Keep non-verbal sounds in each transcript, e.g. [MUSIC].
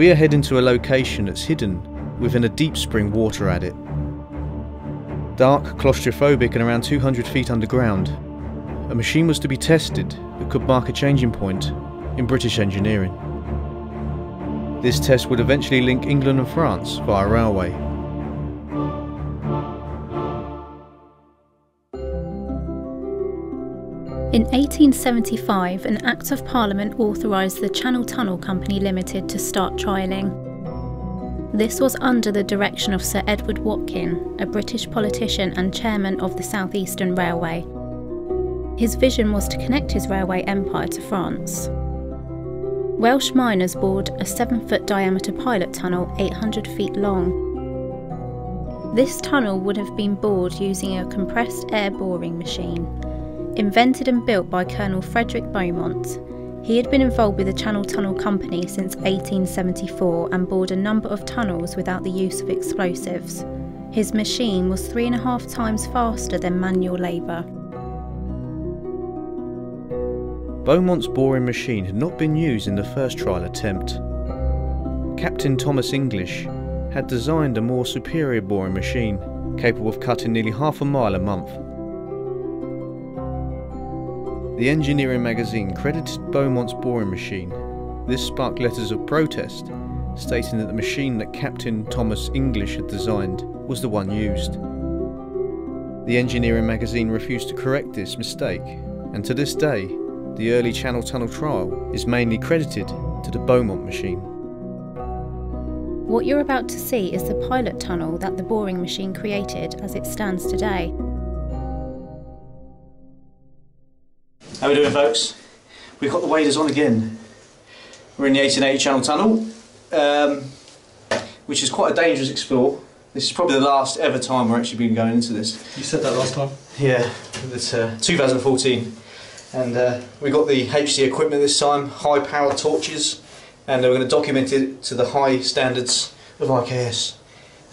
We are heading to a location that's hidden within a deep spring water adit. Dark, claustrophobic, and around 200 feet underground, a machine was to be tested that could mark a changing point in British engineering. This test would eventually link England and France via railway. In 1875, an Act of Parliament authorised the Channel Tunnel Company Limited to start trialling. This was under the direction of Sir Edward Watkin, a British politician and chairman of the South Eastern Railway. His vision was to connect his railway empire to France. Welsh miners bored a 7 foot diameter pilot tunnel 800 feet long. This tunnel would have been bored using a compressed air boring machine Invented and built by Colonel Frederick Beaumont, he had been involved with the Channel Tunnel Company since 1874 and bored a number of tunnels without the use of explosives. His machine was three and a half times faster than manual labour. Beaumont's boring machine had not been used in the first trial attempt. Captain Thomas English had designed a more superior boring machine, capable of cutting nearly half a mile a month. The engineering magazine credited Beaumont's boring machine. This sparked letters of protest, stating that the machine that Captain Thomas English had designed was the one used. The engineering magazine refused to correct this mistake, and to this day, the early Channel Tunnel trial is mainly credited to the Beaumont machine. What you're about to see is the pilot tunnel that the boring machine created as it stands today. How we doing folks? We've got the waders on again. We're in the 1880 Channel Tunnel, um, which is quite a dangerous explore. This is probably the last ever time we're actually been going into this. You said that last time? Yeah, it's uh, 2014. And uh, we got the HD equipment this time, high powered torches, and we're going to document it to the high standards of IKS.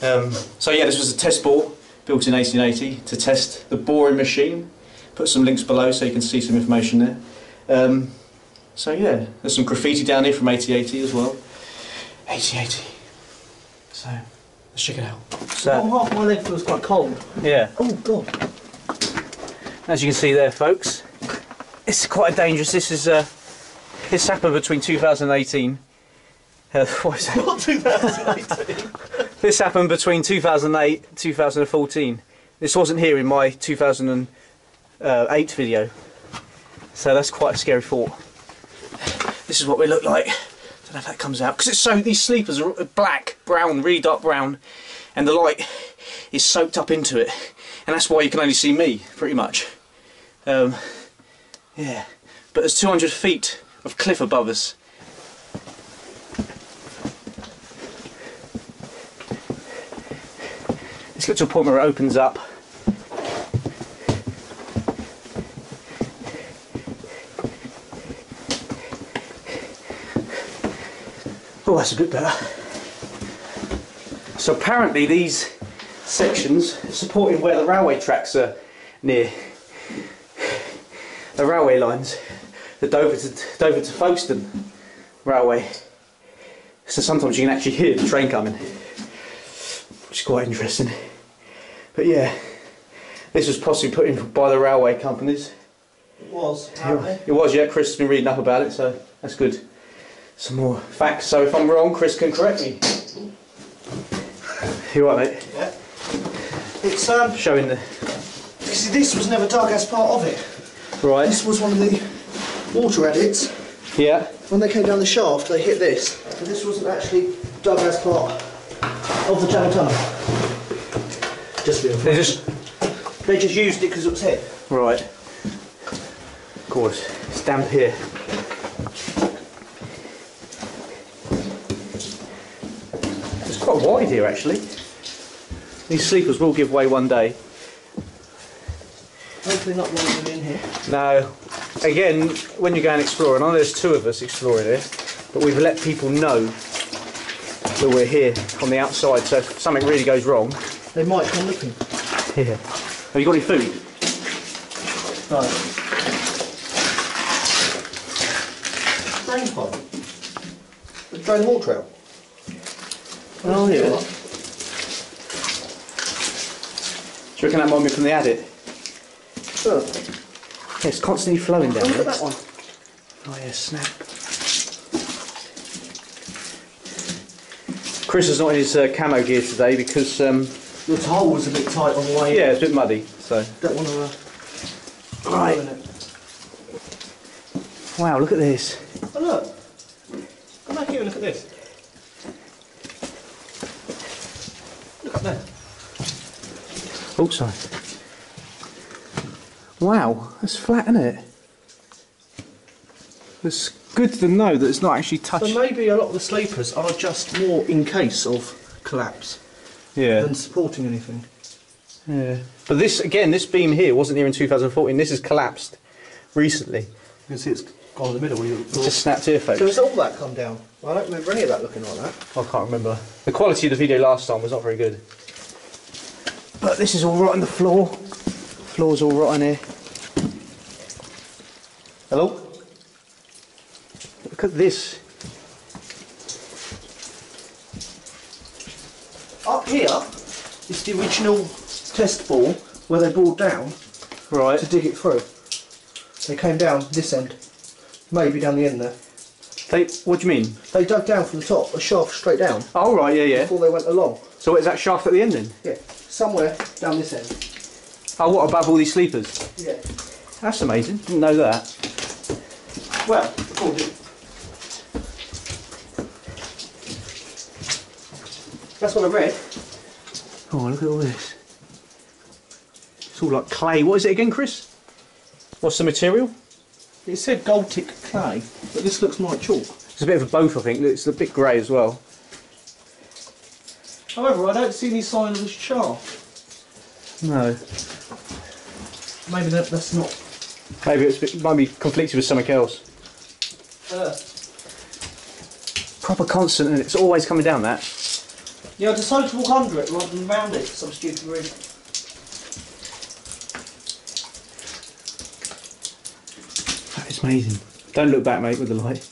Um, so yeah, this was a test bore built in 1880 to test the boring machine put some links below so you can see some information there. Um, so yeah, there's some graffiti down here from 8080 as well. 8080. So let's check it out. So oh, half my leg feels quite cold. Yeah. Oh god. As you can see there, folks, it's quite dangerous. This is uh, this happened between 2018. Uh, [LAUGHS] what is it? Not 2018. this happened between 2008 2014. This wasn't here in my 2000 uh, 8 video. So that's quite a scary thought. This is what we look like. Don't know if that comes out because it's so these sleepers are black, brown, really dark brown, and the light is soaked up into it, and that's why you can only see me pretty much. Um, yeah, but there's 200 feet of cliff above us. Let's get to a point where it opens up. Oh, that's a bit better. So apparently these sections supporting where the railway tracks are near the railway lines, the Dover to, Dover to Folkestone railway. So sometimes you can actually hear the train coming, which is quite interesting. But yeah, this was possibly put in by the railway companies. It was, It was, yeah, Chris has been reading up about it, so that's good some more facts. So if I'm wrong, Chris can correct me. [LAUGHS] You right, mate? Yeah. It's um. Showing the. See, this was never dug as part of it. Right. This was one of the water adits. Yeah. When they came down the shaft, they hit this, and this wasn't actually dug as part of the channel tunnel. Just for They just. They just used it because it was here. Right. Of course. It's damp here. Quite wide here actually. These sleepers will give way one day. Hopefully not one in here. Now, again, when you go and explore, I know there's two of us exploring this, but we've let people know that we're here on the outside, so if something really goes wrong... They might come looking. Yeah. Have you got any food? No. Drain pipe. The drain water out. Oh, yeah. Do you reckon that might be from the adit? Look, Yeah, it's constantly flowing down look there. at that one. Oh yeah, snap. Chris is not in his uh, camo gear today because, um, The hole was a bit tight on the way. yeah, it's a bit muddy. So, Don't want to. Uh, right. Wow, look at this. Oh look. Come back here and look at this. Look up there. Oh, sorry. Wow, that's flat, isn't it? It's good to know that it's not actually touching. So maybe a lot of the sleepers are just more in case of collapse Yeah. than supporting anything. Yeah. But this, again, this beam here wasn't here in 2014. This has collapsed recently. You can see it's gone in the middle. You It just snapped here, folks. so has all that come down? I don't remember any of that looking like that. I can't remember. The quality of the video last time was not very good. But this is all right on the floor. Floor's all right on here. Hello? Look at this. Up here is the original test bore where they bored down Right. to dig it through. They came down this end, maybe down the end there. They, what do you mean? They dug down from the top, a shaft straight down, Oh, right, yeah, yeah. before they went along. So what is that shaft at the end then? Yeah, somewhere down this end. Oh, what above all these sleepers? Yeah. That's amazing. Didn't know that. Well. That's what I read. Oh, look at all this. It's all like clay. What is it again, Chris? What's the material? It said gault clay, but this looks more like chalk. It's a bit of a both, I think. It's a bit grey as well. However, I don't see any sign of a shaft. No. Maybe that, that's not. Maybe it's, it might be conflicted with something else. Uh, Proper constant, and it's always coming down that. yeah, I decided to walk under it rather than round it for some stupid reason. That is amazing. Don't look back, mate, with the light.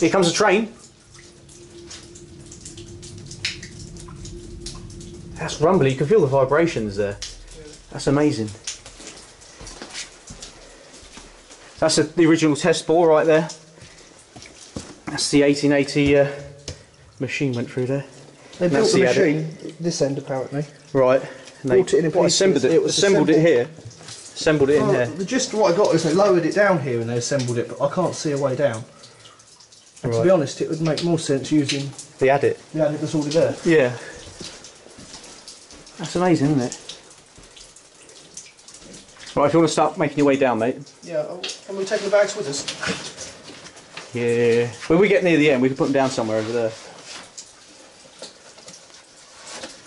Here comes a train. That's rumbly. You can feel the vibrations there. That's amazing. That's a, the original test bore right there. That's the 1880 uh, machine went through there. They That's built the machine, this end apparently. Right. And it in in assembled it. It was assembled it here. Assembled it in Oh, here. the gist of what I got is they lowered it down here and they assembled it, but I can't see a way down. And to be honest, it would make more sense using The adit. the adit that's already there. Yeah. That's amazing, isn't it? Right, if you want to start making your way down, mate. Yeah, oh, and we're taking the bags with us. Yeah. When we get near the end, we can put them down somewhere over there.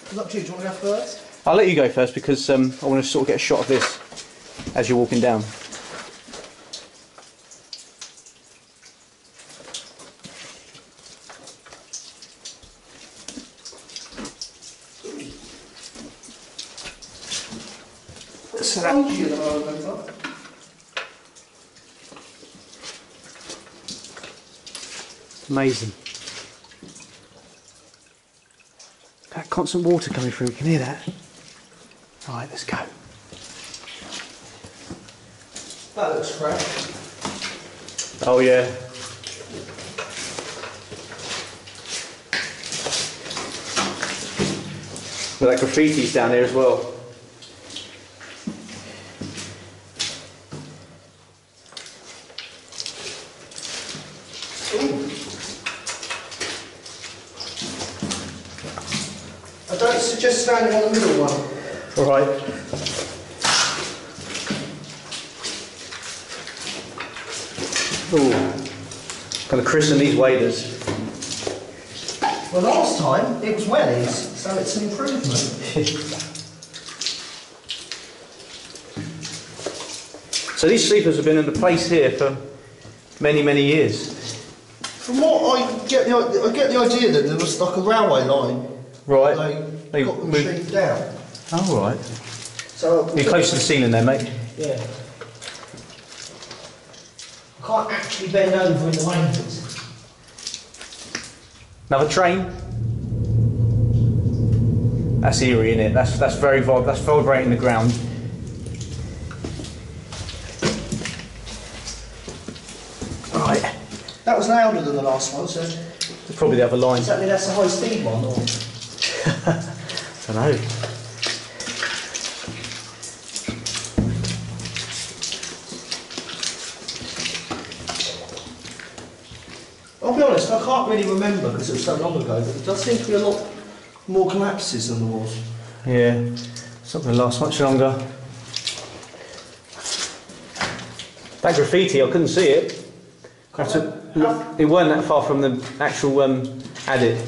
It's up to you. Do you want to go first? I'll let you go first because um, I want to sort of get a shot of this as you're walking down. Amazing. That constant water coming through, you can hear that? Right, let's go. that looks fresh. Oh yeah. Well, that graffiti's down there as well. I don't suggest standing on the middle one. All right. Ooh. Gonna christen these waders. Well, last time it was wellies, so it's an improvement. [LAUGHS] So these sleepers have been in the place here for many, many years. From what I get, the, I get the idea that there was like a railway line. Right. They, They got the moved- machine down. Oh, right. So You're close to the ceiling there, mate. Yeah. I can't actually bend over in the rain. Another train. That's eerie, isn't it? That's that's very vib- that's vibrating the ground. Right. That was louder than the last one, so There's probably the other line. that mean that's a high speed one? Or? [LAUGHS] don't know. Can't really remember because it was so long ago, but there does seem to be a lot more collapses than there was. Yeah. It's not going to last much longer. That graffiti, I couldn't see it. I have to it weren't that far from the actual um, adit.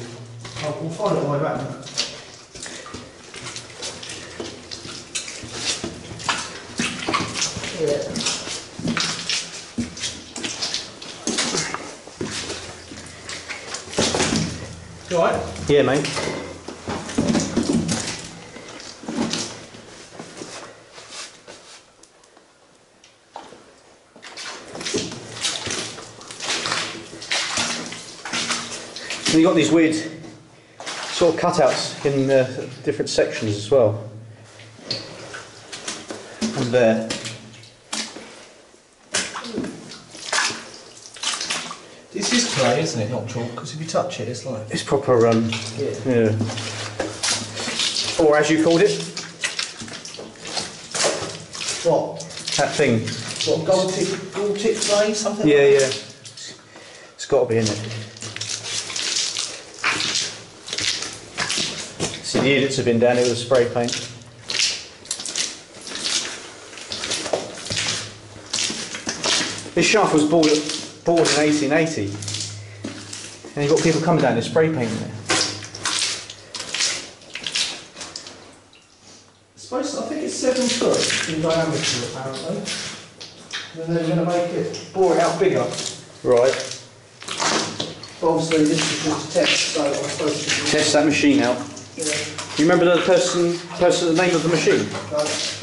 Oh, we'll find it on the way back. Yeah. You alright? Yeah, mate. And you got these weird sort of cutouts in uh, different sections as well. And there. Clay, isn't it? Not chalk, because if you touch it, it's like. It's proper, um, Yeah. yeah. Or as you called it, What? that thing. What, gold tip, gold tip clay, something Yeah, like yeah. It's got to be in it. See, the idiots have been down here with a spray paint. This shaft was bought, bought in 1880, and you've got people coming down here spray painting it. Supposed I think it's seven foot in diameter apparently. And then they're going to make it, bore it out bigger. Right. But obviously this is just a test, so I suppose it should Test that machine out. be, yeah, You remember the person, person, the name of the machine? right.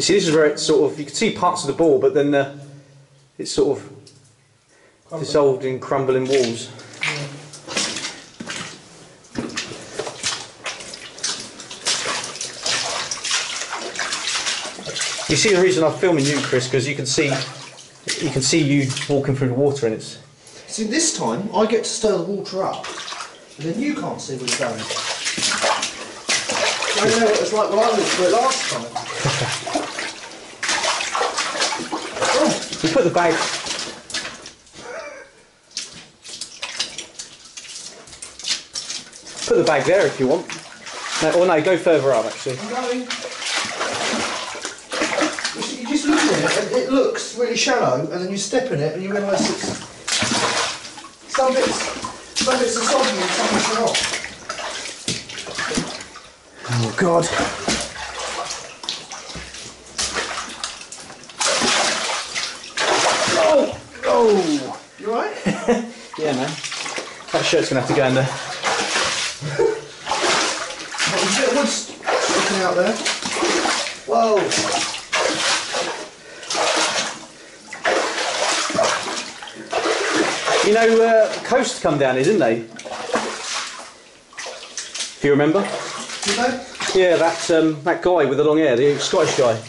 You see, this is where it's sort of, you can see parts of the ball, but then uh, it's sort of dissolved in crumbling walls. You see the reason I'm filming you, Chris, because you can see, you can see you walking through the water, and it's See, this time I get to stir the water up, and then you can't see where it's going. I know what it's like when I looked for it last time. [LAUGHS] oh, we put the bag. Put the bag there if you want. No, or no, go further up actually. I'm going. You You just look at it, and it looks really shallow, and then you step in it, and you realise it's some bits, some bits are soggy and some bits are not. Oh God. Oh, oh. You alright? Yeah, man. That shirt's gonna have to go in there. There's a bit of wood sticking out there. Whoa. You know, uh, coast come down here, didn't they? If you remember. You know? Yeah, that um, that guy with the long hair, the Scottish guy.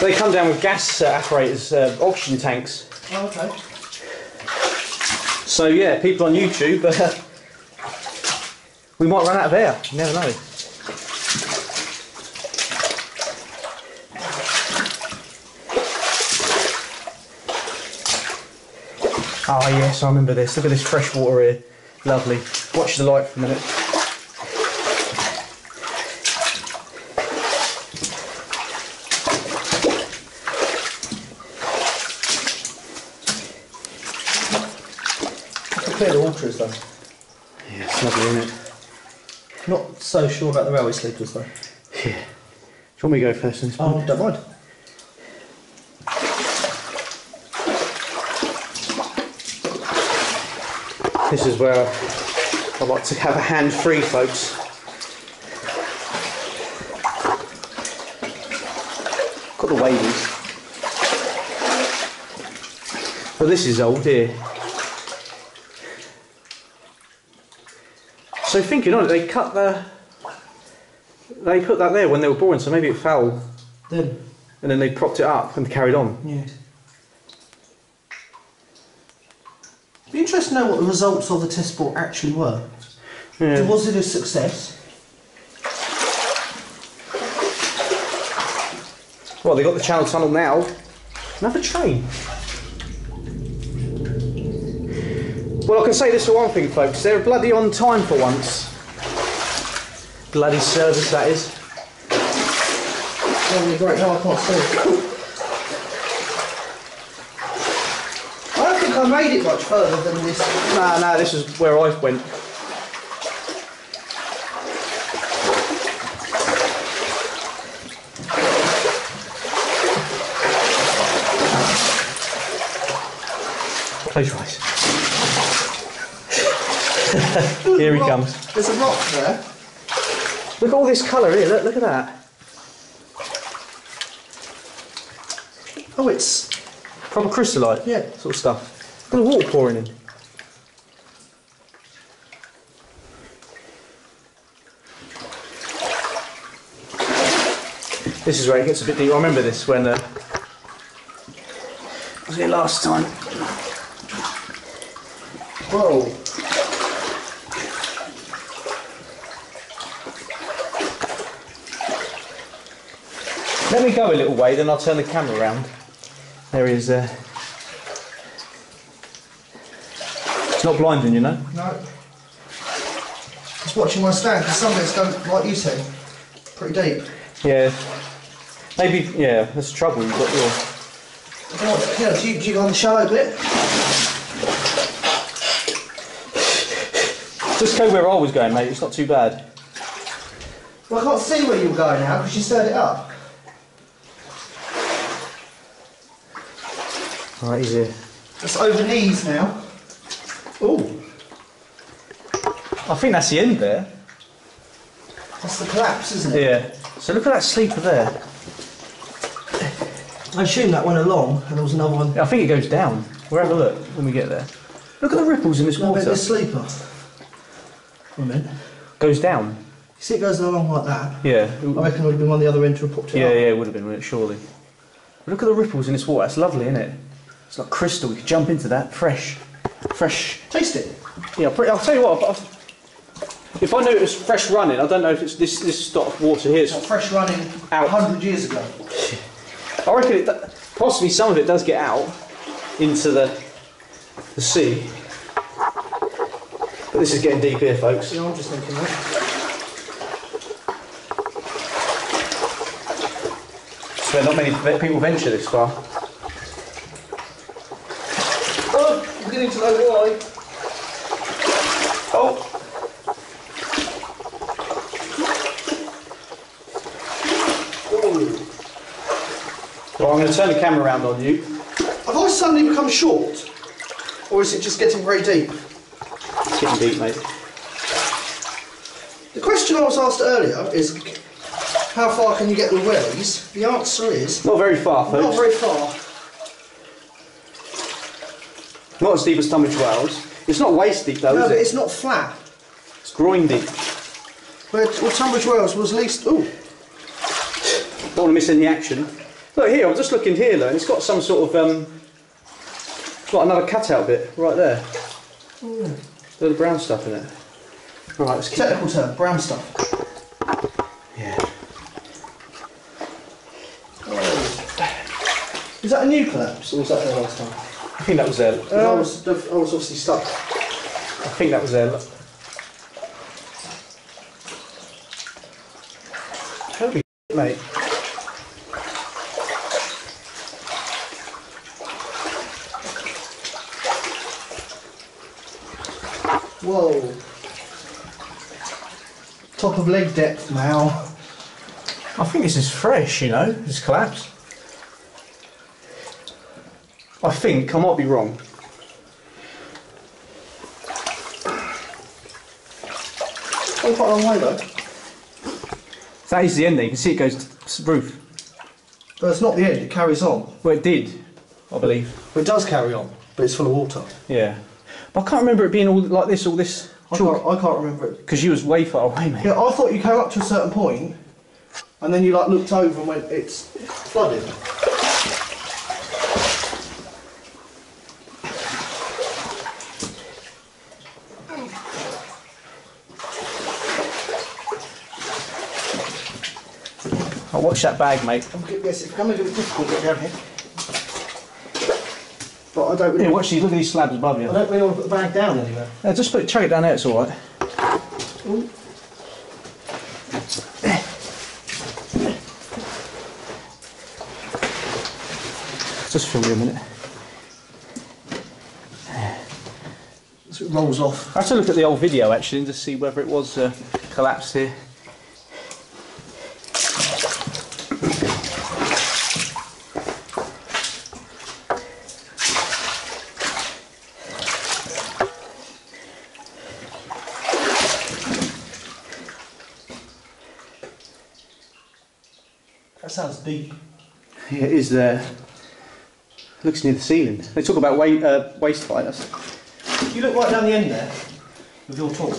They come down with gas uh, apparatus, uh, oxygen tanks. Oh, okay. So yeah, people on YouTube, uh, [LAUGHS] we might run out of air. You never know. Oh yes, I remember this. Look at this fresh water here. Lovely. Watch the light for a minute. Clear the water is though. Yeah, it's lovely, isn't it? Not so sure about the railway sleepers though. Yeah. Do you want me to go first? in this oh, one? Oh, don't mind. This is where I like to have a hand free, folks. Got the wavers. Well, this is old here. So thinking on it, they cut the. They put that there when they were born, so maybe it fell, Then, and then they propped it up and carried on. yeah. Be interesting to know what the results of the test sport actually were. Yeah. Was it a success? Well, they got the Channel Tunnel now. Another train. Well, I can say this for one thing, folks. They're bloody on time for once. Bloody service, that is. Great, no, I can't see. I don't think I made it much further than this. Nah, nah, this is where I went. Close your eyes. Here he Rock- comes. There's a rock there. Look at all this colour here, look, look at that. Oh, it's Proper crystallite, Yeah. sort of stuff. Look at the water pouring in. This is where it gets a bit deep. I remember this when uh, I was here last time. whoa. Let me go a little way, then I'll turn the camera around. There is. there. It's not blinding, you know. No. Just watching my stand because some bits don't, like you said, pretty deep. Yeah. Maybe, yeah, that's the trouble. You've got your. I don't know, yeah, do you, do you go on the shallow bit? Just go where I was going, mate. It's not too bad. Well, I can't see where you were going now because you stirred it up. Alright, he's here. It's over knees now. Oh. I think that's the end there. that's the collapse, isn't it? Yeah. So look at that sleeper there. I assume that went along and there was another one. I think it goes down. We'll have a look when we get there. Look at the ripples in this No, but water. the sleeper. Wait a minute. Goes down. You see it goes along like that. Yeah. I reckon it would have been on the other end to have popped it Yeah, up. yeah, it would have been, wouldn't? Surely. But look at the ripples in this water. It's lovely, isn't it? It's like crystal. We could jump into that. Fresh. Fresh. Taste it. Yeah, pretty, I'll tell you what. If I've- If I notice fresh running, I don't know if it's this this stock of water here. It's fresh running Out. 100 years ago. I reckon it, possibly some of it does get out into the the sea. But this is getting deep here, folks. Yeah, I'm just thinking that. So not many people venture this far. Oh, I'm beginning to know why. Oh! Well, I'm going to turn the camera around on you. Have I suddenly become short? Or is it just getting very deep? It's getting deep, mate. The question I was asked earlier is how far can you get the wellies? The answer is Not very far, folks. not very far. Not as deep as Tunbridge Wells. It's not waist deep though, No, is but it? it's not flat. It's groin deep. Where, well, Tunbridge Wells was least. Ooh, Don't want to miss any action. Look here, I'm just looking here, though, and it's got some sort of um, got another cutout bit right there. A little brown stuff in it. Right, let's keep. technical term, brown stuff. Yeah. Is that a new collapse or was that there last time? I think that was. 'Cause I, was, I was obviously stuck. I think that was there. Holy mate. Whoa. Top of leg depth now. I think this is fresh, you know, this collapse. I think, I might be wrong. Oh, quite a long way though. That is the end there. You can see it goes to the roof. But it's not the end, it carries on. Well, it did, I believe. Well, it does carry on, but it's full of water. Yeah. But I can't remember it being all like this, all this. I can't, I can't remember it. Because you was way far away, mate. Yeah, I thought you came up to a certain point, and then you like looked over and went, it's flooded. That bag, mate. Yes, it's becoming a bit difficult to get down here. But I don't really, Yeah, watch these. Look at these slabs above you. I don't really want to put the bag down anywhere. Yeah, just put chuck it down there. It's all right. Just film you a minute. So it rolls off. I have to look at the old video actually and just see whether it was uh, collapsed here. That sounds deep. Yeah, it is there. Looks near the ceiling. They talk about wa- uh, waste fires. You look right down the end there with your torch.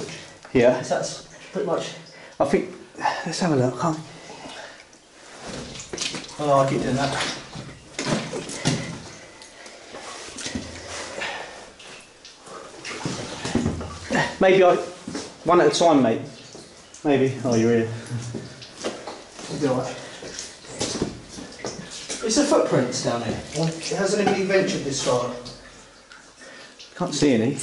Yeah. So that's pretty much. I think. Let's have a look. Can't- Oh, I keep doing that. Maybe I. One at a time, mate. Maybe. Oh, you're here. It'll be alright. Is there footprints down here? Or has anybody ventured this far? Can't see any.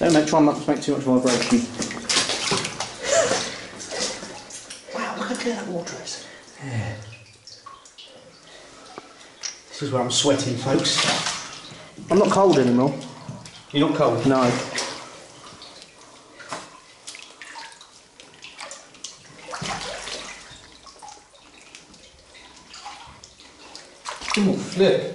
Don't make, try not to make too much vibration. Wow, look how clear that water is. This is where I'm sweating, folks. I'm not cold anymore. You're not cold? No. Ooh, flip.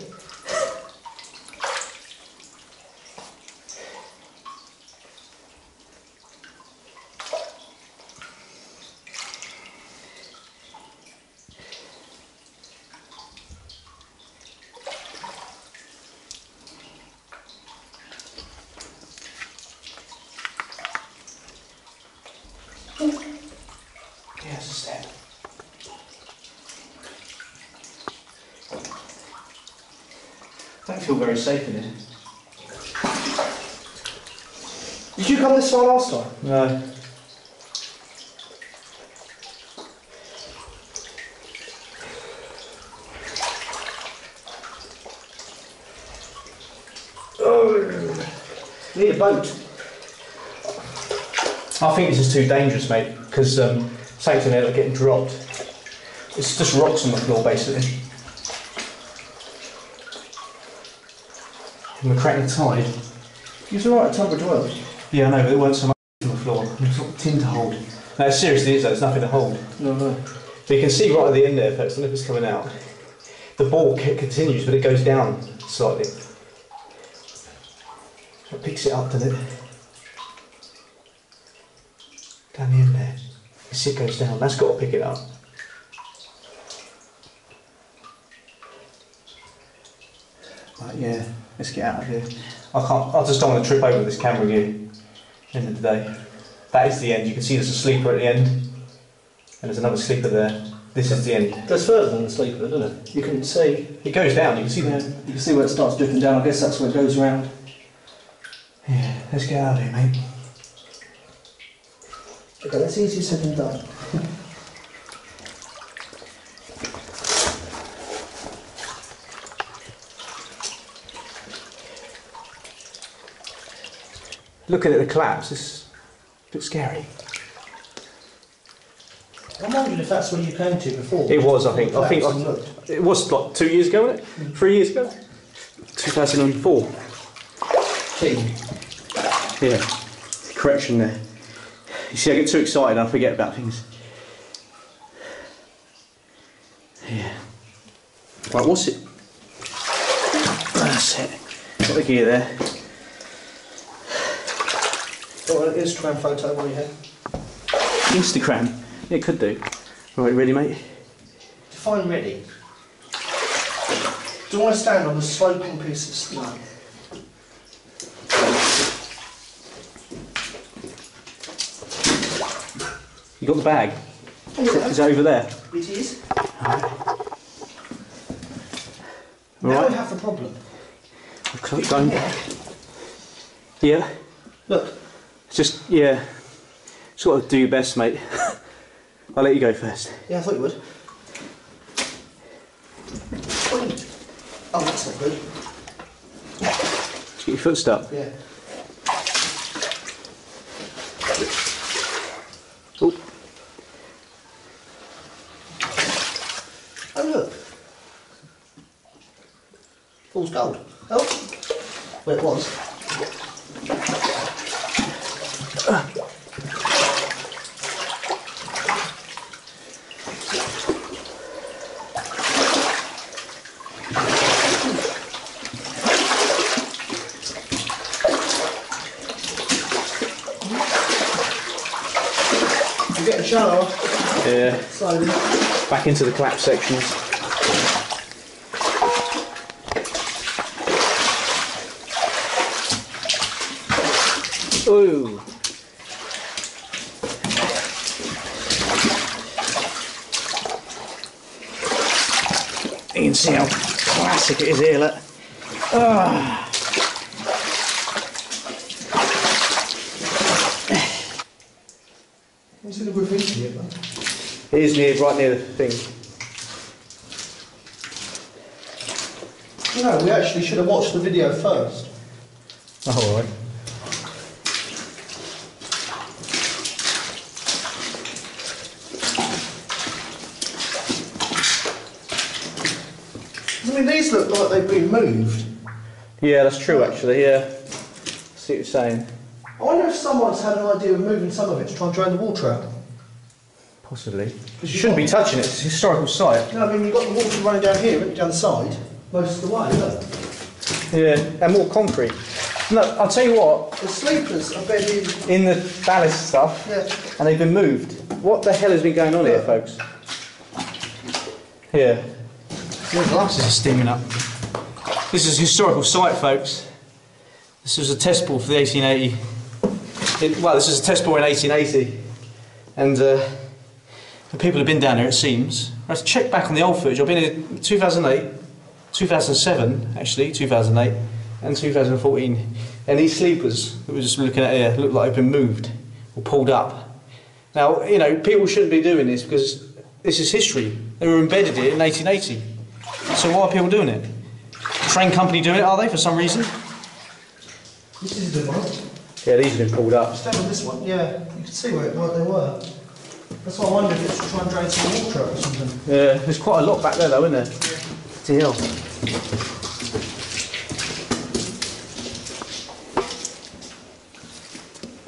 Yeah, it's a step. Don't feel very safe in it. Did you come this far last time? No. Need a boat. I think this is too dangerous, mate, because um, Saints and are getting dropped. It's just rocks on the floor, basically. Cracking the tide. It's alright at Tunbridge Wells. Yeah, I know, but there weren't so much on the floor. There's not tin to hold. No, seriously is there's nothing to hold. No, no. But you can see right at the end there, folks, the if it's coming out. The ball continues, but it goes down slightly. It picks it up, doesn't it? Down the end there. You see it goes down. That's got to pick it up. Right, yeah, let's get out of here. I can't. I just don't want to trip over this camera again. End of the day. That is the end. You can see there's a sleeper at the end, and there's another sleeper there. This is the end. That's further than the sleeper, doesn't it? You can see. It goes down. You can see Yeah, that. you can see where it starts dripping down. I guess that's where it goes round. Yeah, let's get out of here, mate. Okay, that's easier said than done. [LAUGHS] Looking at the collapse, it's a bit scary. I'm wondering if that's where you came to before. It was, I think. I think I, it was like two years ago, wasn't it? Mm. Three years ago. 2004. Team. Yeah. Correction there. You see, I get too excited and I forget about things. Yeah. Right, what's it? That's it. Got the gear there. Got an Instagram photo while you're here. Instagram. Yeah, could do. Right, ready, mate? Define ready. Do I want to stand on the sloping piece of stone? You got the bag? Is it over there? It is. All Now right. we have the problem. Going. Yeah. Look, just yeah. Sort of do your best, mate. [LAUGHS] I'll let you go first. yeah, I thought you would. Oh, that's not good. Just get your foot stuck. Yeah. Oh, Oh, look. Fool's gold. Oh. Well, it was. You get a shallow, yeah. slowly. Back into the collapse sections. Ooh. You can see how classic it is here, look. It is near, right near the thing. You know, we actually should have watched the video first. Oh, alright. I mean, these look like they've been moved. Yeah, that's true actually, yeah. see what you're saying. I wonder if someone's had an idea of moving some of it to try and drain the water out. Possibly. You you shouldn't be touching it, it's a historical site. No, I mean, you've got the water running down here, down the side, most of the way, look. Yeah, and more concrete. No, I'll tell you what, The sleepers are bedded, in the ballast stuff, yeah. and they've been moved. What the hell has been going on here, folks? Here. The glasses are steaming up. This is a historical site, folks. This was a test ball for the 1880. It, well, this is a test ball in 1880, and uh, the people who've been down there, It seems. I have to check back on the old footage. I've been here 2008, 2007, actually 2008, and 2014. And these sleepers that we're just looking at here look like they've been moved or pulled up. Now, you know, people shouldn't be doing this because this is history. They were embedded here in 1880. So why are people doing it? Train company doing it, are they, for some reason? This is the one. Yeah, these have been pulled up. Stand on this one, yeah. You can see where, where they were. That's why I wondered if it's to try and drain some water out or something. Yeah, there's quite a lot back there though, isn't there? Deal.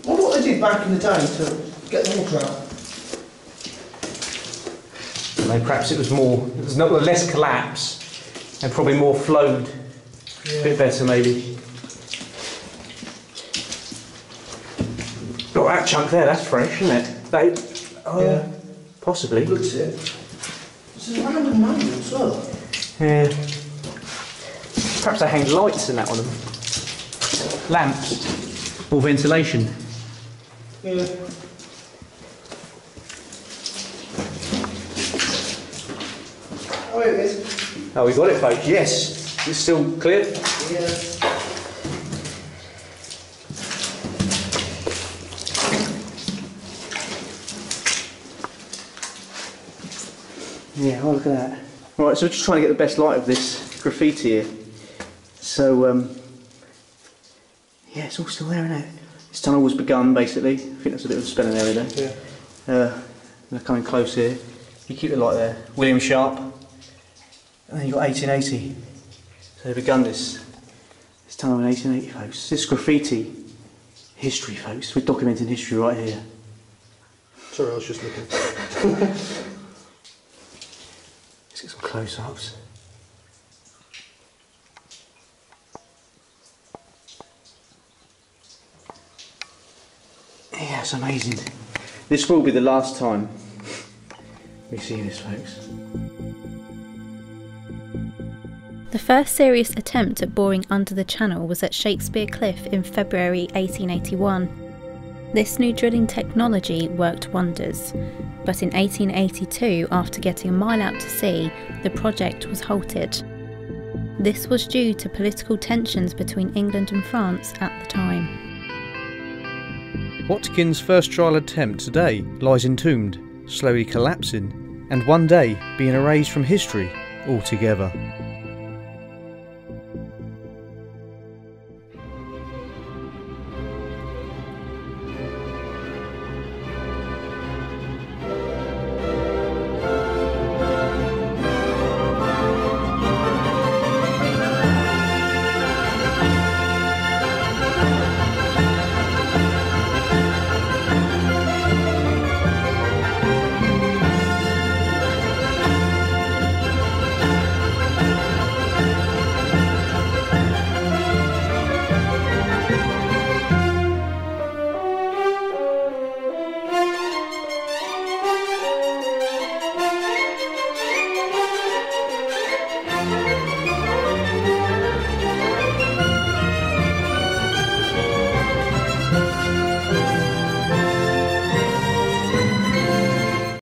I wonder what they did back in the day to get the water out. And then perhaps it was more, there's not less collapse and probably more flowed. A bit better maybe. Got that chunk there, that's fresh, isn't it? They, oh, Yeah. Possibly. Looks it. This is a random manual as well. Yeah. Perhaps they hang lights in that on them. Lamps. Or ventilation. Yeah. Oh, it is. Oh, we got it, folks. Yes. It's still clear. Yeah. Yeah, oh, look at that. Right, so we're just trying to get the best light of this graffiti here. So, um, yeah, it's all still there, isn't it? This tunnel was begun, basically. I think that's a bit of a spelling area there. Yeah. Uh, they're coming close here. You keep the light there. William Sharp. And then you've got 1880. So they begun this, this tunnel in 1880, folks. This graffiti history, folks. We're documenting history right here. Sorry, I was just looking. [LAUGHS] Let's get some close-ups. Yeah, it's amazing. This will be the last time we see this, folks. The first serious attempt at boring under the channel was at Shakespeare Cliff in February 1881. This new drilling technology worked wonders, but in 1882, after getting a mile out to sea, the project was halted. This was due to political tensions between England and France at the time. Watkin's first trial attempt today lies entombed, slowly collapsing, and one day being erased from history altogether.